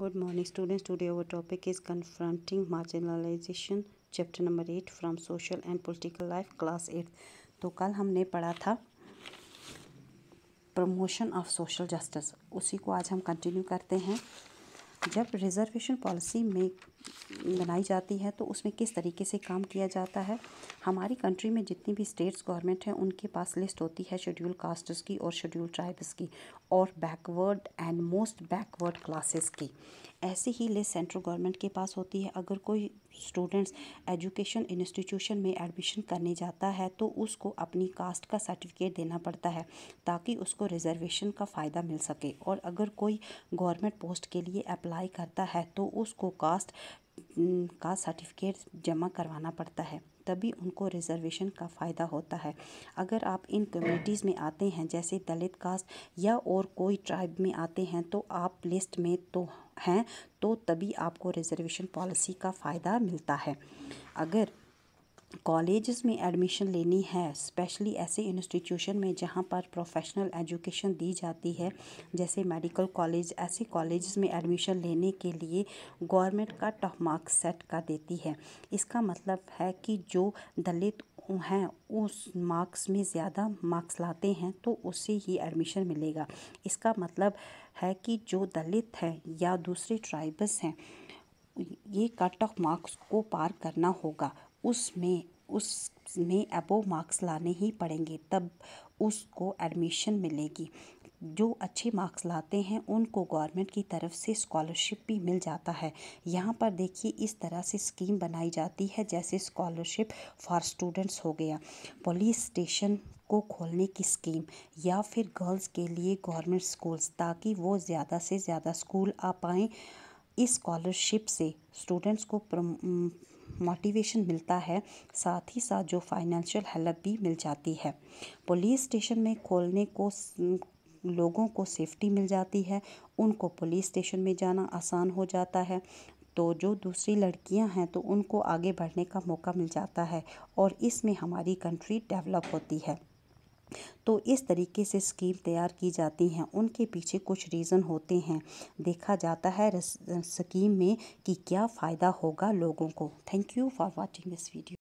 Good morning student studio our topic is confronting marginalisation chapter number eight from social and political life class eight तो कल हमने पढ़ा था promotion of social justice उसी को आज हम कंटिन्यू करते हैं। जब रिजर्वेशन पॉलिसी में बनाई जाती है तो उसमें किस तरीके से काम किया जाता है? हमारी कंट्री में जितनी भी स्टेट्स गवर्नमेंट हैं, उनके पास लिस्ट होती है शेड्यूल कास्ट्स की और शेड्यूल ट्राइब्स की और backward and most backward classes की। ऐसी ही लिस्ट सेंट्रल गवर्नमेंट के पास होती है। अगर कोई स्टूडेंट्स एजुकेशन इंस्टीट्यूशन में एडमिशन करने जाता है तो उसको अपनी कास्ट का सर्टिफिकेट देना पड़ता है, ताकि उसको रिजर्वेशन का फ़ायदा मिल सके। और अगर कोई गवर्नमेंट पोस्ट के लिए अप्लाई करता है तो उसको कास्ट का सर्टिफिकेट जमा करवाना पड़ता है, तभी उनको रिजर्वेशन का फ़ायदा होता है। अगर आप इन कम्युनिटीज़ में आते हैं, जैसे दलित कास्ट या और कोई ट्राइब में आते हैं तो आप लिस्ट में तो हैं तो तभी आपको रिजर्वेशन पॉलिसी का फ़ायदा मिलता है। अगर कॉलेजेस में एडमिशन लेनी है स्पेशली ऐसे इंस्टीट्यूशन में जहाँ पर प्रोफेशनल एजुकेशन दी जाती है, जैसे मेडिकल कॉलेज ऐसे कॉलेजेस में एडमिशन लेने के लिए गवर्नमेंट का टॉप मार्क्स सेट कर देती है। इसका मतलब है कि जो दलित हैं, उस मार्क्स में ज़्यादा मार्क्स लाते हैं तो उसे ही एडमिशन मिलेगा। इसका मतलब है कि जो दलित हैं या दूसरे ट्राइबल्स हैं, ये कट ऑफ़ मार्क्स को पार करना होगा। उसमें उसमें अबोव मार्क्स लाने ही पड़ेंगे, तब उसको एडमिशन मिलेगी। जो अच्छे मार्क्स लाते हैं, उनको गवर्नमेंट की तरफ़ से स्कॉलरशिप भी मिल जाता है। यहाँ पर देखिए, इस तरह से स्कीम बनाई जाती है, जैसे स्कॉलरशिप फॉर स्टूडेंट्स हो गया। पुलिस स्टेशन को खोलने की स्कीम या फिर गर्ल्स के लिए गवर्नमेंट स्कूल्स ताकि वो ज़्यादा से ज़्यादा स्कूल आ पाएँ। इस स्कॉलरशिप से स्टूडेंट्स को मोटिवेशन मिलता है, साथ ही साथ जो फाइनेंशियल हेल्प भी मिल जाती है। पुलिस स्टेशन में खोलने को लोगों को सेफ्टी मिल जाती है, उनको पुलिस स्टेशन में जाना आसान हो जाता है। तो जो दूसरी लड़कियाँ हैं तो उनको आगे बढ़ने का मौका मिल जाता है और इसमें हमारी कंट्री डेवलप होती है। तो इस तरीके से स्कीम तैयार की जाती हैं। उनके पीछे कुछ रीज़न होते हैं। देखा जाता है स्कीम में कि क्या फ़ायदा होगा लोगों को। Thank you for watching this video.